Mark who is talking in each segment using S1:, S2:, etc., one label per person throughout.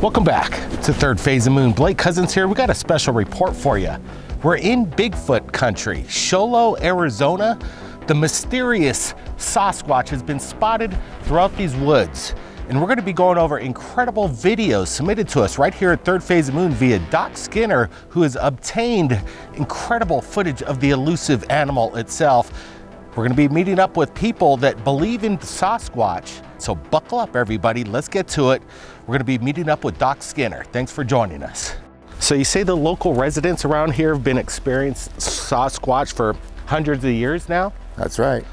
S1: Welcome back to Third Phase of Moon. Blake Cousins here. We got a special report for you. We're in Bigfoot country, Show Low, Arizona. The mysterious Sasquatch has been spotted throughout these woods. And we're going to be going over incredible videos submitted to us right here at Third Phase of Moon via Doc Skinner, who has obtained incredible footage of the elusive animal itself. We're going to be meeting up with people that believe in Sasquatch. So buckle up, everybody. Let's get to it. We're going to be meeting up with Doc Skinner. Thanks for joining us. So you say the local residents around here have been experiencing Sasquatch for hundreds of years now?
S2: That's right.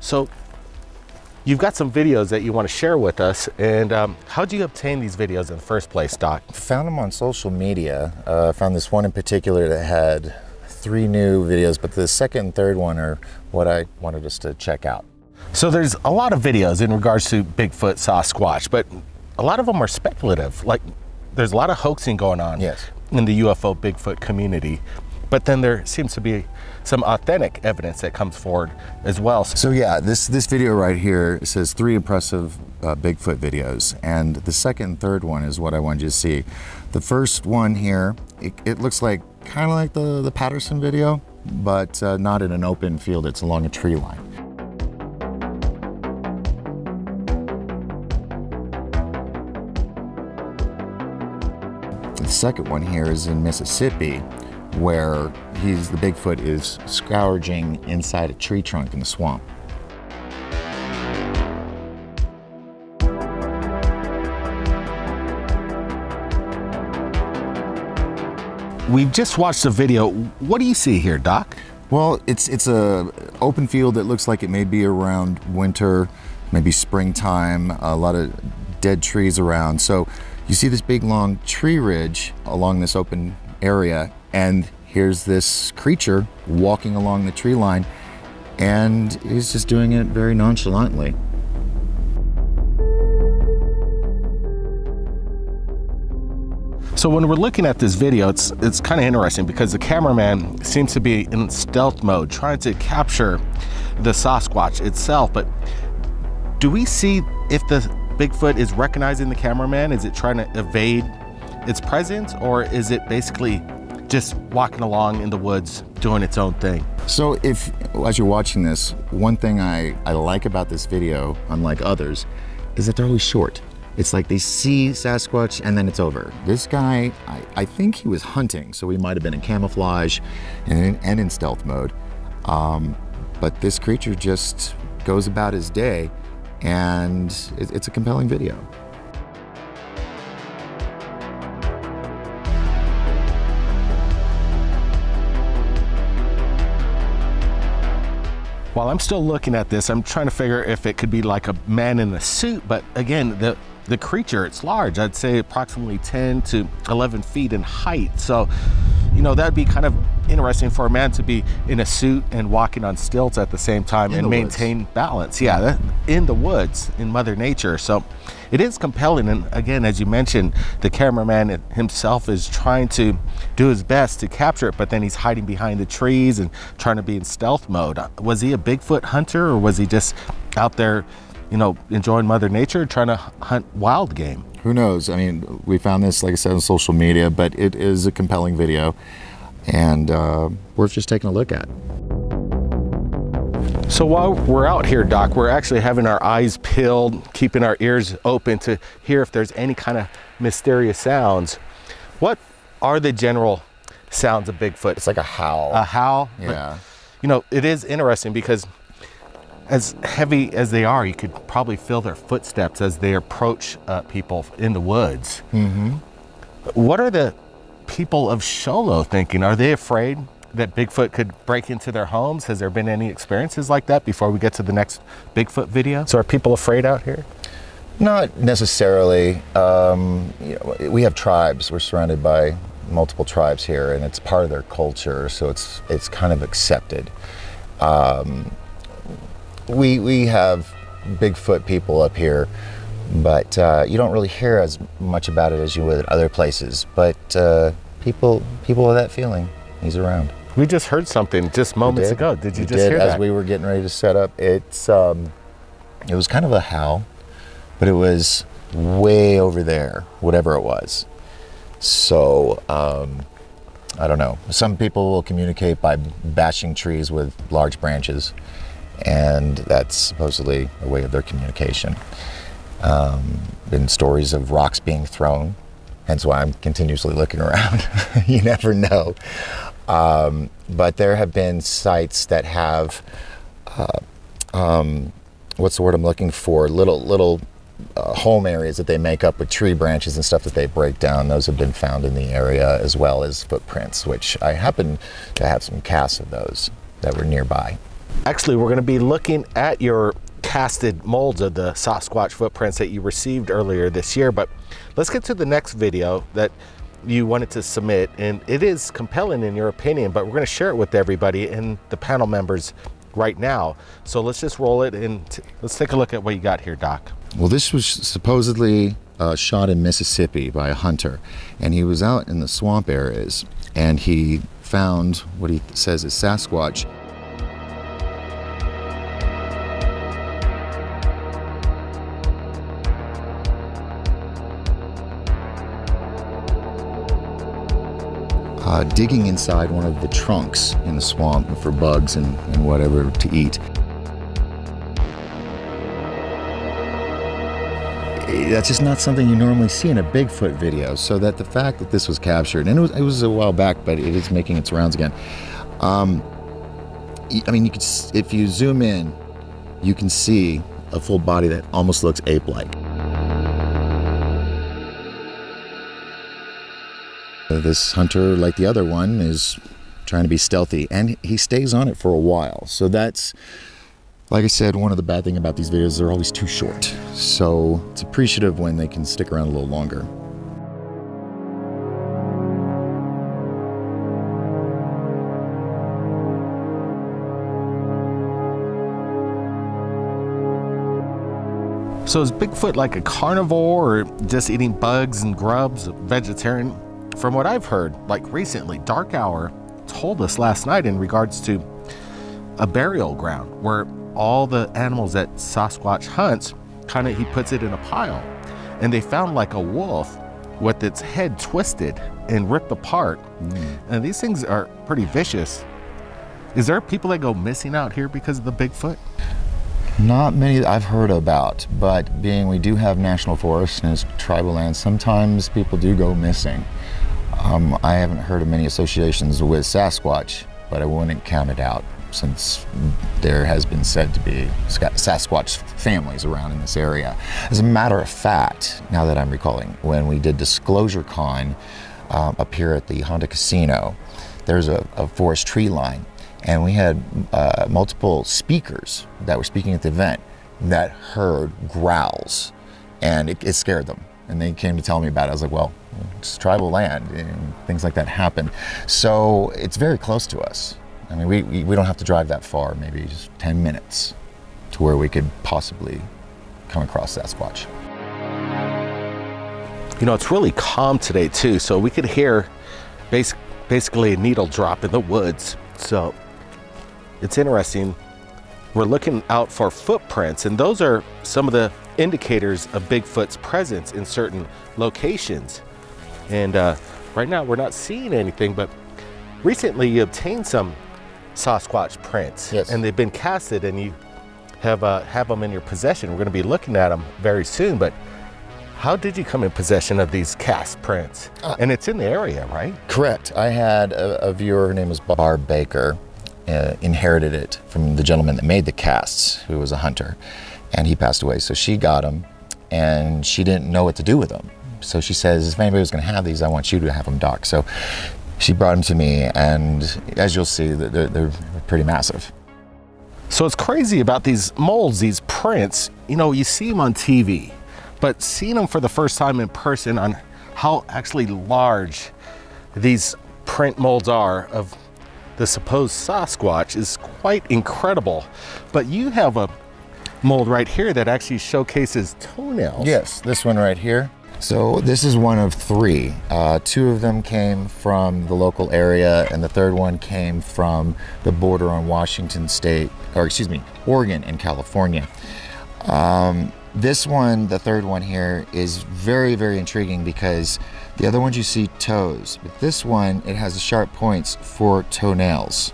S1: So you've got some videos that you want to share with us. And um, how did you obtain these videos in the first place, Doc?
S2: Found them on social media. Uh, found this one in particular that had three new videos, but the second and third one are what I wanted us to check out.
S1: So there's a lot of videos in regards to Bigfoot, Sasquatch, but a lot of them are speculative. Like there's a lot of hoaxing going on
S2: Yes.
S1: in the UFO Bigfoot community. But then there seems to be some authentic evidence that comes forward as well.
S2: So yeah, this this video right here says three impressive uh, Bigfoot videos, and the second and third one is what I wanted you to see. The first one here, it, it looks like kind of like the the Patterson video, but uh, not in an open field. It's along a tree line. The second one here is in Mississippi, where he's the Bigfoot is scourging inside a tree trunk in the swamp.
S1: We've just watched a video. What do you see here, Doc?
S2: Well, it's it's a open field that looks like it may be around winter, maybe springtime. A lot of dead trees around. So you see this big long tree ridge along this open area, and here's this creature walking along the tree line, and he's just doing it very nonchalantly.
S1: So when we're looking at this video, it's it's kind of interesting because the cameraman seems to be in stealth mode, trying to capture the Sasquatch itself. But do we see if the Bigfoot is recognizing the cameraman? Is it trying to evade its presence, or is it basically just walking along in the woods doing its own thing?
S2: So if, as you're watching this, one thing I, I like about this video, unlike others, is that they're always short. It's like they see Sasquatch and then it's over. This guy, I, I think he was hunting, so he might have been in camouflage and in, and in stealth mode. Um, but this creature just goes about his day and it, it's a compelling video.
S1: While I'm still looking at this, I'm trying to figure if it could be like a man in a suit, but again, the the creature, it's large. I'd say approximately 10 to 11 feet in height. So, you know, that'd be kind of interesting for a man to be in a suit and walking on stilts at the same time
S2: In
S1: and
S2: the woods.
S1: maintain balance. Yeah, that, in the woods, in Mother Nature. So it is compelling. And again, as you mentioned, the cameraman himself is trying to do his best to capture it, but then he's hiding behind the trees and trying to be in stealth mode. Was he a Bigfoot hunter or was he just out there? You know, enjoying Mother Nature, trying to hunt wild game.
S2: Who knows? I mean, we found this, like I said, on social media, but it is a compelling video and uh, worth just taking a look at.
S1: So while we're out here, Doc, we're actually having our eyes peeled, keeping our ears open to hear if there's any kind of mysterious sounds. What are the general sounds of Bigfoot?
S2: It's like a howl.
S1: a howl. but,
S2: yeah.
S1: you know, it is interesting because as heavy as they are, you could probably feel their footsteps as they approach uh, people in the woods. Mm-hmm. What are the people of Show Low thinking? Are they afraid that Bigfoot could break into their homes? Has there been any experiences like that before we get to the next Bigfoot video? So are people afraid out here?
S2: Not necessarily. Um, you know, we have tribes. We're surrounded by multiple tribes here, and it's part of their culture, so it's it's kind of accepted. Um, we we have Bigfoot people up here, but uh, you don't really hear as much about it as you would at other places. But uh, people people have that feeling. He's around.
S1: We just heard something just moments
S2: did.
S1: ago. Did you
S2: We
S1: just
S2: did,
S1: hear
S2: as
S1: that?
S2: we were getting ready to set up? It's um, it was kind of a howl, but it was way over there, whatever it was. So, um, I don't know. Some people will communicate by bashing trees with large branches, and that's supposedly a way of their communication. Um, been stories of rocks being thrown, hence why I'm continuously looking around. you never know. Um, but there have been sites that have, uh, um, what's the word I'm looking for? Little little uh, home areas that they make up with tree branches and stuff that they break down. Those have been found in the area as well as footprints, which I happen to have some casts of those that were nearby.
S1: Actually, we're going to be looking at your casted molds of the Sasquatch footprints that you received earlier this year, but let's get to the next video that you wanted to submit and it is compelling in your opinion but we're going to share it with everybody and the panel members right now so let's just roll it and let's take a look at what you got here doc
S2: well, this was supposedly uh, shot in Mississippi by a hunter, and he was out in the swamp areas, and he found what he says is Sasquatch. Uh, digging inside one of the trunks in the swamp for bugs and, and whatever to eat. that's just not something you normally see in a Bigfoot video. So that the fact that this was captured, and it was, it was a while back, but it is making its rounds again. Um, I mean, you could if you zoom in, you can see a full body that almost looks ape-like. Uh, this hunter, like the other one, is trying to be stealthy, and he stays on it for a while. So that's like I said, one of the bad things about these videos, they're always too short. So it's appreciative when they can stick around a little longer.
S1: So is Bigfoot like a carnivore or just eating bugs and grubs, a vegetarian? From what I've heard, like recently, Dark Hour told us last night in regards to a burial ground where all the animals that Sasquatch hunts, kind of he puts it in a pile. And they found like a wolf with its head twisted and ripped apart. Mm. And these things are pretty vicious. Is there people that go missing out here because of the Bigfoot?
S2: Not many I've heard about, but being we do have national forests and it's tribal land, sometimes people do go missing. Um, I haven't heard of many associations with Sasquatch, but I wouldn't count it out since there has been said to be Sasquatch families around in this area. As a matter of fact, now that I'm recalling, when we did Disclosure Con um, up here at the Hon-Dah Casino, there's a, a forest tree line, and we had uh, multiple speakers that were speaking at the event that heard growls, and it, it scared them and they came to tell me about it. I was like, well, it's tribal land, and things like that happen. So it's very close to us. I mean, we, we, we don't have to drive that far, maybe just 10 minutes to where we could possibly come across Sasquatch.
S1: You know, it's really calm today too, so we could hear basic, basically a needle drop in the woods. So it's interesting. We're looking out for footprints, and those are some of the indicators of Bigfoot's presence in certain locations. And uh, right now, we're not seeing anything, but recently you obtained some Sasquatch prints.
S2: Yes.
S1: And they've been casted and you have, uh, have them in your possession. We're going to be looking at them very soon, but how did you come in possession of these cast prints? Uh, and it's in the area, right?
S2: Correct. I had a, a viewer, her name was Barb Baker, uh, inherited it from the gentleman that made the casts, who was a hunter, and he passed away. So she got them, and she didn't know what to do with them. So she says, if anybody was going to have these, I want you to have them, Doc. So she brought them to me, and as you'll see, they're, they're pretty massive.
S1: So it's crazy about these molds, these prints. You know, you see them on TV, but seeing them for the first time in person on how actually large these print molds are of the supposed Sasquatch is quite incredible. But you have a mold right here that actually showcases toenails.
S2: Yes, this one right here. So this is one of three. Uh, two of them came from the local area, and the third one came from the border on Washington State, or excuse me, Oregon and California. Um, This one, the third one here, is very, very intriguing because the other ones you see toes, but this one, it has sharp points for toenails,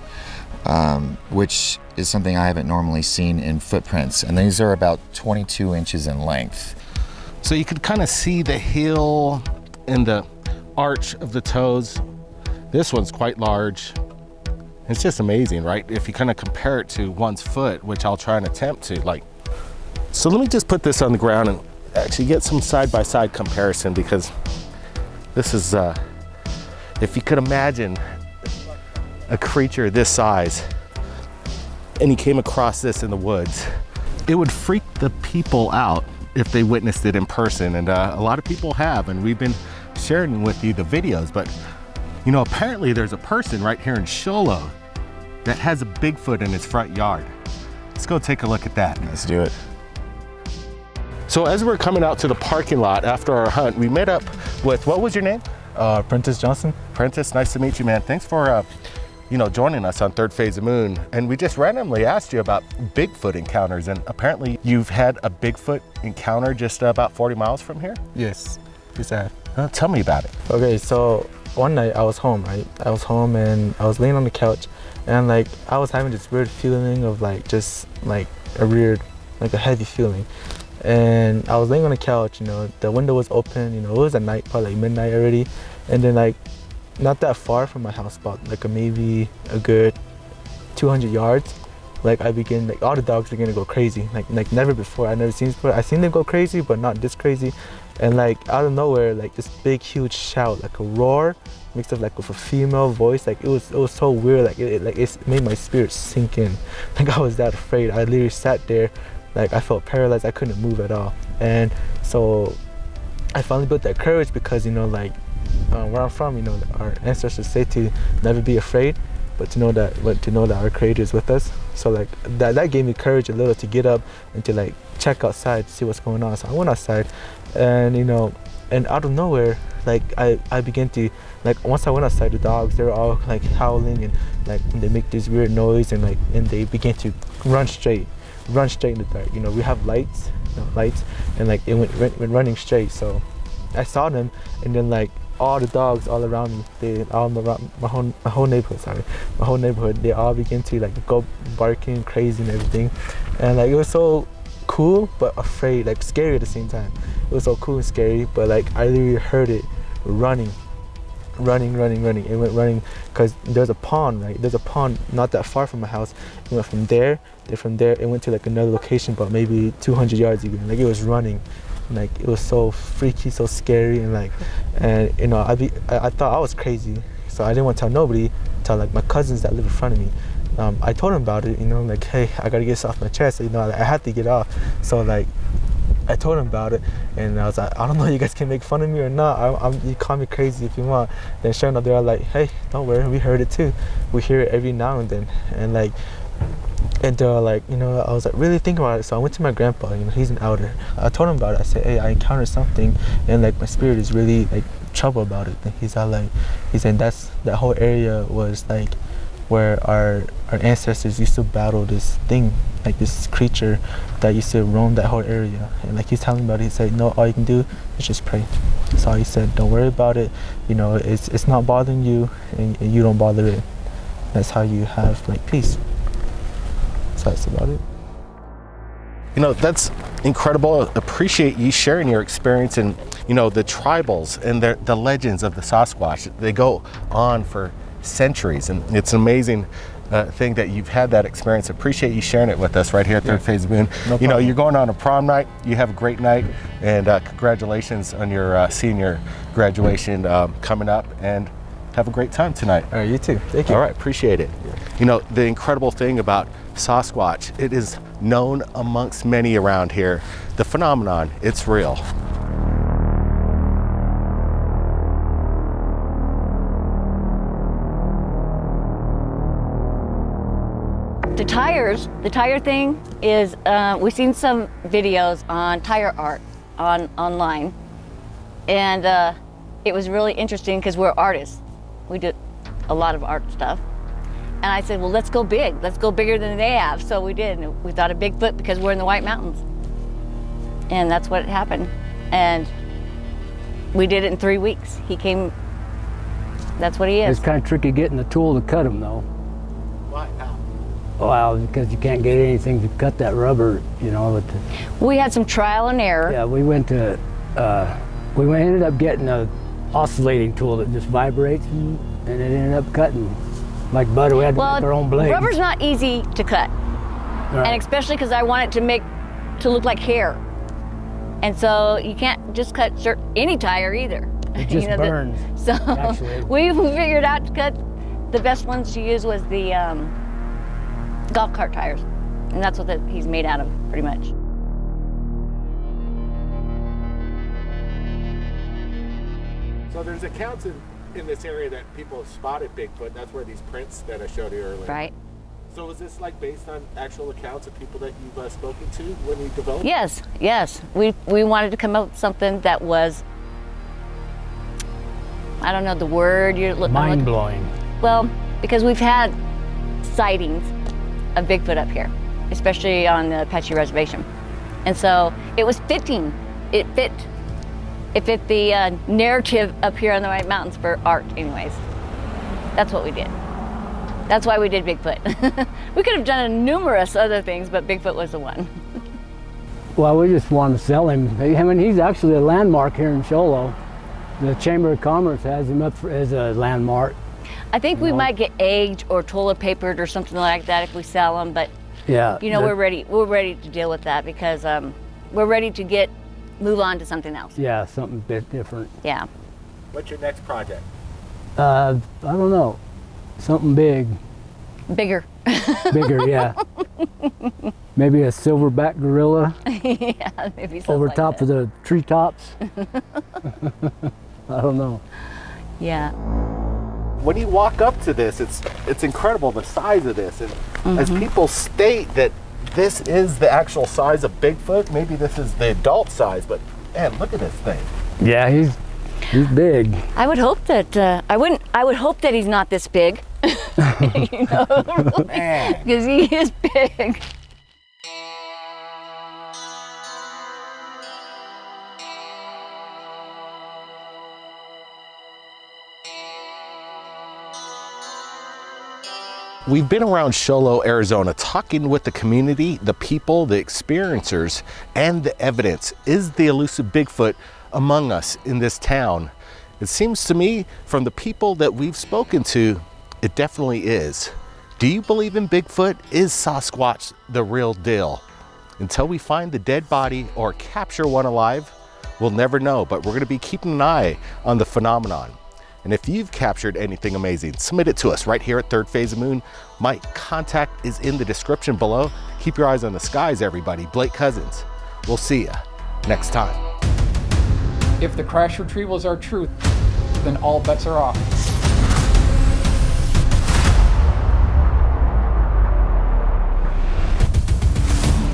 S2: um, which is something I haven't normally seen in footprints. And these are about 22 inches in length.
S1: So you could kind of see the heel and the arch of the toes. This one's quite large. It's just amazing, right? If you kind of compare it to one's foot, which I'll try and attempt to, like, so let me just put this on the ground and actually get some side-by-side -side comparison because this is, uh, if you could imagine a creature this size and you came across this in the woods, it would freak the people out if they witnessed it in person. And uh, a lot of people have, and we've been sharing with you the videos, but you know, apparently there's a person right here in Show Low that has a Bigfoot in his front yard. Let's go take a look at that.
S2: Let's do it.
S1: So as we're coming out to the parking lot after our hunt, we met up with, what was your name?
S3: Uh, Prentice Johnson.
S1: Prentice, nice to meet you, man. Thanks for, uh, you know, joining us on Third Phase of Moon. And we just randomly asked you about Bigfoot encounters. And apparently you've had a Bigfoot encounter just about 40 miles from here?
S3: Yes, yes I.
S1: Uh, tell me about it.
S3: Okay, so one night I was home, right? I was home and I was laying on the couch and like I was having this weird feeling of like just like a weird, like a heavy feeling and I was laying on the couch, you know, the window was open, you know, it was at night, probably like midnight already. And then like not that far from my house, about like a, maybe a good 200 yards, like I begin, like all the dogs begin to go crazy, like like never before. I never seen before. I seen them go crazy, but not this crazy. And like out of nowhere, like this big, huge shout, like a roar, mixed up like with a female voice. Like it was, it was so weird. Like it, like it made my spirit sink in. Like I was that afraid. I literally sat there like I felt paralyzed. I couldn't move at all. And so I finally built that courage because you know, like uh, where I'm from, you know, our ancestors say to never be afraid, but to know that, but to know that our Creator is with us. So like that, that gave me courage a little to get up and to like check outside, to see what's going on. So I went outside, and you know, and out of nowhere, like I, I began to like once I went outside, the dogs they were all like howling and like they make this weird noise and like and they began to run straight run straight in the dark. You know, we have lights, you know, lights, and like it went, went, went running straight. So I saw them, and then like all the dogs all around me, they all around my whole my whole neighborhood. Sorry, my whole neighborhood. They all begin to like go barking crazy and everything, and like it was so cool but afraid, like scary at the same time. It was so cool and scary, but like I literally heard it running running, running, running. It went running because there's a pond, right? There's a pond not that far from my house. It went from there, then from there, it went to like another location, but maybe 200 yards even. Like it was running. Like it was so freaky, so scary, and like, and you know, I be, I, I thought I was crazy, so I didn't want to tell nobody, tell like my cousins that live in front of me. Um, I told them about it, you know, like, hey, I gotta get this off my chest, you know, I had to get off. So like, I told him about it, and I was like, I don't know, you guys can make fun of me or not. I, am you call me crazy if you want. Then sure enough, they're like, hey, don't worry, we heard it too. We hear it every now and then, and like, and they're like, you know, I was like, really thinking about it. So I went to my grandpa, you know, he's an elder. I told him about it. I said, hey, I encountered something, and like my spirit is really like trouble about it. And he's all like, he said that's that whole area was like where our our ancestors used to battle this thing like this creature that used to roam that whole area. And like he's telling about it, he said, no, all you can do is just pray. So he said, don't worry about it. You know, it's, it's not bothering you and, and you don't bother it. That's how you have like peace. So that's about it.
S1: You know, that's incredible. Appreciate you sharing your experience and, you know, the tribals and the, the legends of the Sasquatch. They go on for centuries and it's amazing uh, thing that you've had that experience. Appreciate you sharing it with us right here at Third yeah. Phase Moon. No you know, you're going on a prom night. You have a great night, and uh, congratulations on your uh, senior graduation um, coming up. And have a great time tonight.
S3: All right, you too. Thank you.
S1: All right, appreciate it. Yeah. You know, the incredible thing about Sasquatch, it is known amongst many around here. The phenomenon, it's real.
S4: The tires, the tire thing is, uh, we've seen some videos on tire art on online. And uh, it was really interesting because we're artists. We do a lot of art stuff. And I said, well, let's go big. Let's go bigger than they have. So we did. And we thought of Bigfoot because we're in the White Mountains. And that's what happened. And we did it in three weeks. He came, that's what he is.
S5: It's kind of tricky getting the tool to cut him, though.
S1: Why? How?
S5: Well, because you can't get anything to cut that rubber, you know. With the,
S4: We had some trial and error.
S5: yeah, we went to, uh, we went- ended up getting a oscillating tool that just vibrates and, and it ended up cutting like butter. We had to make our own blade.
S4: rubber's not easy to cut.
S5: Right.
S4: and especially because I want it to make to look like hair. And so you can't just cut any tire either.
S5: It just
S4: that-
S5: burns,
S4: so
S5: actually.
S4: we figured out to cut the best ones to use was the um, golf cart tires, and that's what the, he's made out of pretty much.
S1: So there's accounts in, in this area that people have spotted Bigfoot. That's where these prints that I showed you earlier.
S4: Right?
S1: So is this like based on actual accounts of people that you've uh, spoken to when you developed?
S4: Yes, yes. We we wanted to come up with something that was. I don't know the word you're looking.
S5: Mind blowing.
S4: Well, because we've had sightings of Bigfoot up here, especially on the Apache Reservation. And so it was fitting. It fit. It fit the uh, narrative up here on the White Mountains for art, anyways. That's what we did. That's why we did Bigfoot. we could have done numerous other things, but Bigfoot was the one.
S5: Well, we just wanted to sell him. I mean, he's actually a landmark here in Show Low. The Chamber of Commerce has him up for, as a landmark.
S4: I think we
S5: No.
S4: might get egged or toilet papered or something like that if we sell them, but
S5: Yeah.
S4: you know we're ready. We're ready to deal with that because um, we're ready to get move on to something else.
S5: Yeah, something a bit different.
S4: Yeah.
S1: What's your next project?
S5: Uh, I don't know. Something big,
S4: Bigger.
S5: bigger, yeah. Maybe a silverback gorilla
S4: yeah, maybe something
S5: over
S4: like
S5: top
S4: that.
S5: of the treetops. I don't know.
S4: Yeah.
S1: When you walk up to this, it's it's incredible the size of this, and as
S4: Mm-hmm.
S1: people state that this is the actual size of Bigfoot, maybe this is the adult size, but man, look at this thing.
S5: Yeah, he's he's big.
S4: I would hope that uh, I wouldn't. I would hope that he's not this big. you know, because he is big.
S1: We've been around Show Low, Arizona, talking with the community, the people, the experiencers, and the evidence. Is the elusive Bigfoot among us in this town? It seems to me, from the people that we've spoken to, it definitely is. Do you believe in Bigfoot? Is Sasquatch the real deal? Until we find the dead body or capture one alive, we'll never know, but we're going to be keeping an eye on the phenomenon. And if you've captured anything amazing, submit it to us right here at Third Phase of Moon. My contact is in the description below. Keep your eyes on the skies, everybody. Blake Cousins. We'll see you next time.
S6: If the crash retrievals are true, then all bets are off.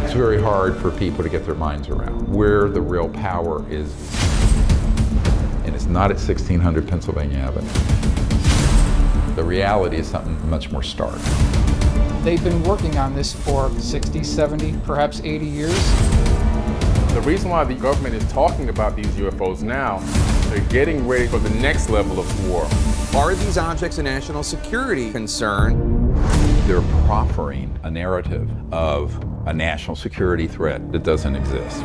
S7: It's very hard for people to get their minds around where the real power is. And it's not at 1600 Pennsylvania Avenue. The reality is something much more stark.
S6: They've been working on this for 60, 70, perhaps 80 years.
S8: The reason why the government is talking about these UFOs now, they're getting ready for the next level of war.
S9: Are these objects a national security concern?
S7: They're proffering a narrative of a national security threat that doesn't exist.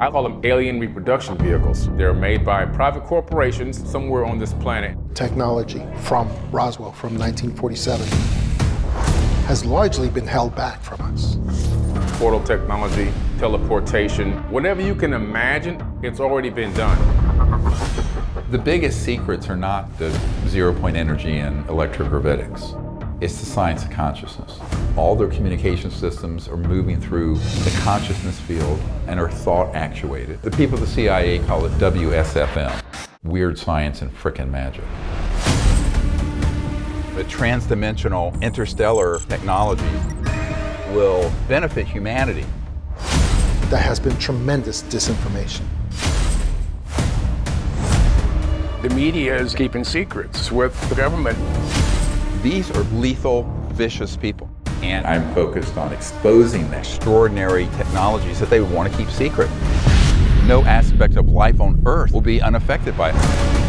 S8: I call them alien reproduction vehicles. They're made by private corporations somewhere on this planet.
S10: technology from Roswell from 1947 has largely been held back from us.
S8: Portal technology, teleportation, whatever you can imagine, it's already been done.
S7: The biggest secrets are not the zero point energy and electrogravitics. It's the science of consciousness. All their communication systems are moving through the consciousness field and are thought actuated. The people at the CIA call it WSFM, weird science and frickin' magic. The transdimensional interstellar technology will benefit humanity
S10: There has been tremendous disinformation.
S11: The media is keeping secrets with the government.
S7: These are lethal, vicious people. And I'm focused on exposing the extraordinary technologies that they want to keep secret. no aspect of life on Earth will be unaffected by it.